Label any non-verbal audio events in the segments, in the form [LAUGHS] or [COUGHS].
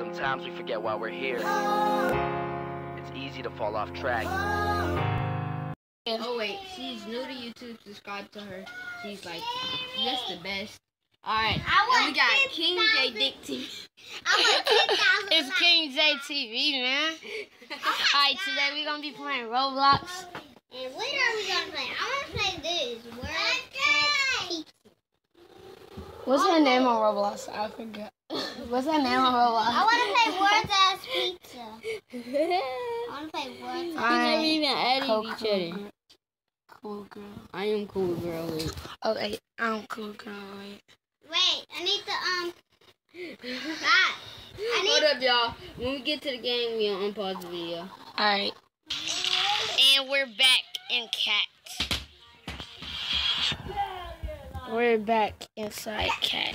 Sometimes we forget why we're here. It's easy to fall off track. Oh wait, she's new to YouTube. Subscribe to her. She's like just the best. All right, I and we want got King J 10,000 Dick TV. I want 10,000 It's King J TV, man. Alright, today we're gonna be playing Roblox. And what are we gonna play? I wanna play this. Word as pizza. What's her oh. name on Roblox? I forgot. What's her name on Roblox? I wanna play words as pizza. [LAUGHS] I wanna play words as Alright. even added Cool, each cool, other. girl. Cool girl. I am cool, girl. Wait. Oh, wait. I'm cool girl. Wait. Wait, I need to um [LAUGHS] God. I Hold up, y'all. When we get to the game, we'll unpause the video. Alright. And we're back in cat. We're back inside cat.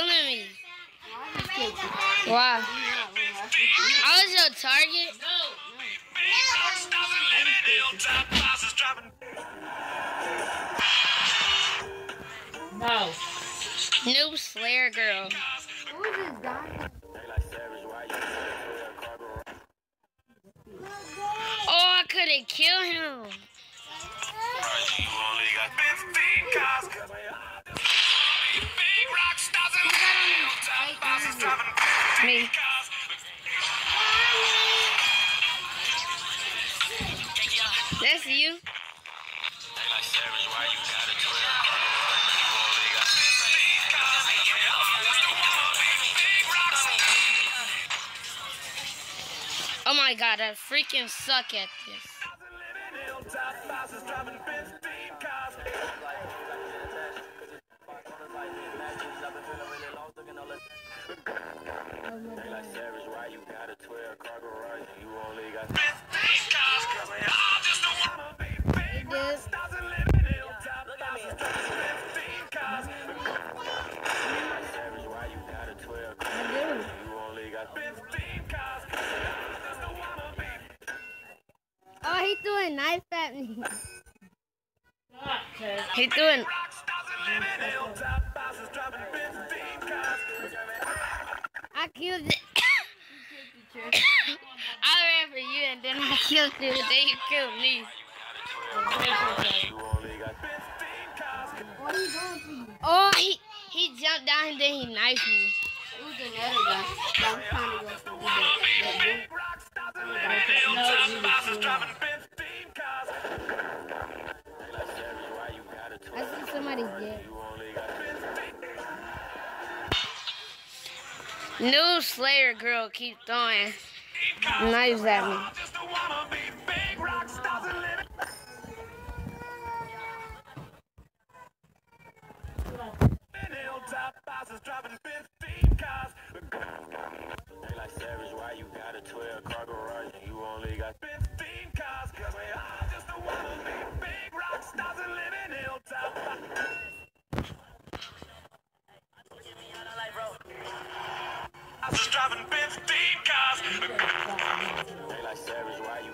dude killing me. Why? I was your target. Big rock stars and live in hilltop bosses driving. No. Noob Slayer girl. They like savage, why you got a 12 cargo? Oh, I couldn't kill him. Oh my god, I freaking suck at this. Living hilltop bosses 15 cars. I killed it. [COUGHS] I ran for you and then I killed you. Then you killed me. You only got 15 cars. Oh, he he jumped down and then he knifed me. Who's another guy? I'm trying to go through that. I dead. You only got 15 New Slayer girl keep throwing knives at me. Driving 15 cars. They like savage, why you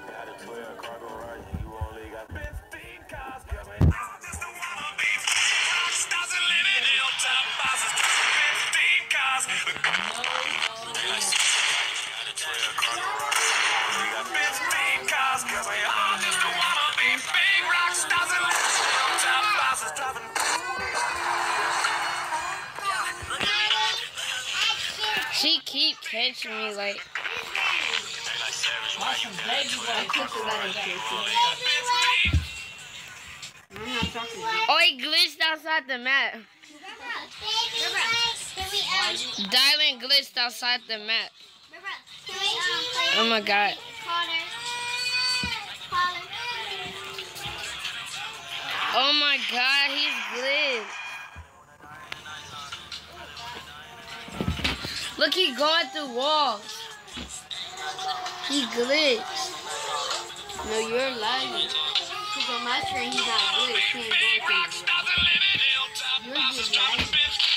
She keep catching me like. Oh, he glitched outside the um, Dylan glitched outside the play Oh my god. Oh my god, he's glitched. Look, he going through walls. He glitched. No, you're lying. Because on my screen, he's not good. He ain't going through. You're just lying.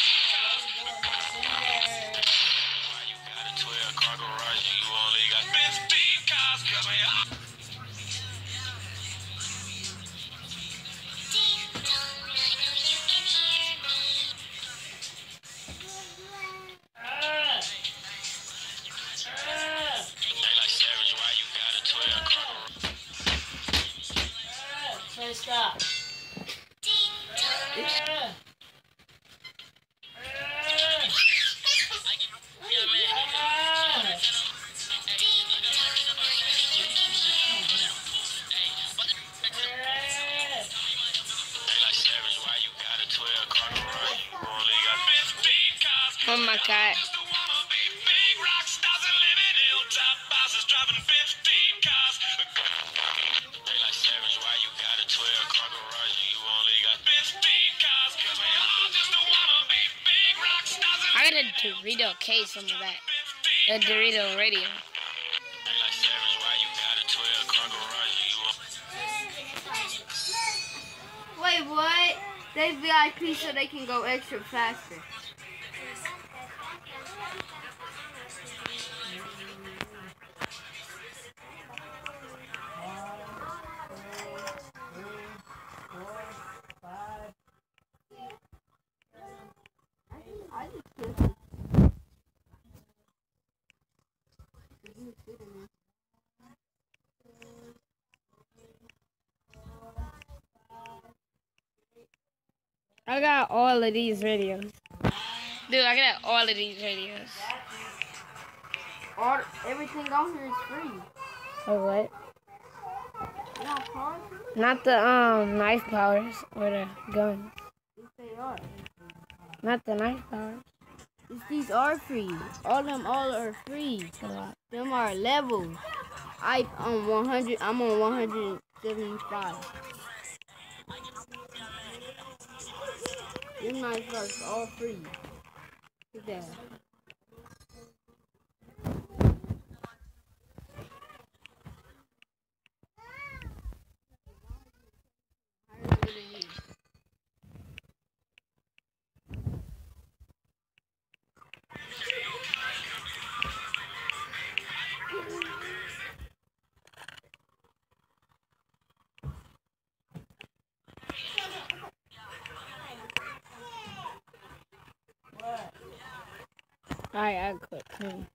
Stop. Got a 12 car garage and you Radio. Wait, what? They VIP so they can go extra faster. I got all of these radios. Dude, I got all of these radios. All everything on here is free. Oh, what? Don't the um knife powers or the guns. Yes, they are. Not the knife powers. Yes, these are free. All them all are free. Them are levels. I on 100. I'm on 175. Them knives are all free. Look Alright, I quit playing.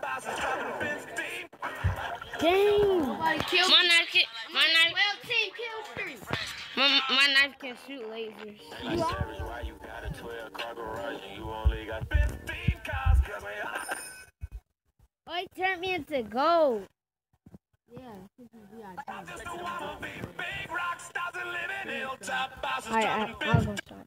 Bosses driving 15 Dang! My me. knife can my knife Well, team kill streak. my, my knife can shoot lasers. They like why you got a 12 car garage and you only got 15 cars? Cause we all Oh, he turned me into gold. Yeah, this is VIP. just wanna be big rock stars and living hilltop bosses I, driving I'll 15 go start.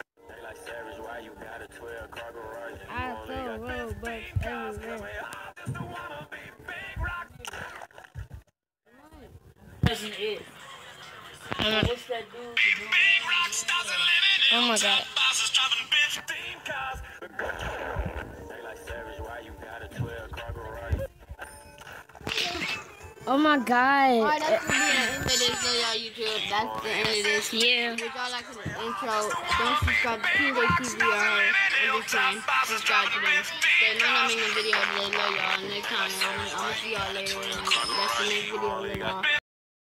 a 12 car garage? Oh my god. Alright, that's gonna be the end of this video, YouTube. That's the end of this. Yeah. Would y'all like the intro? Don't subscribe to King Day TV or her. I'm just saying, subscribe to them. They might not make a video today, love y'all. Next time, I'm, I'm gonna see y'all later. That's the next video. Later on.